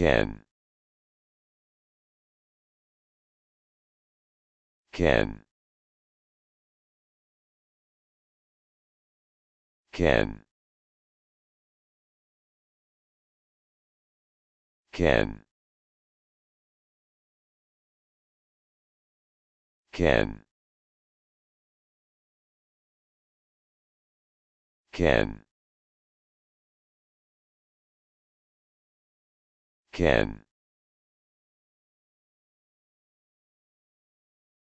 can can can can can can can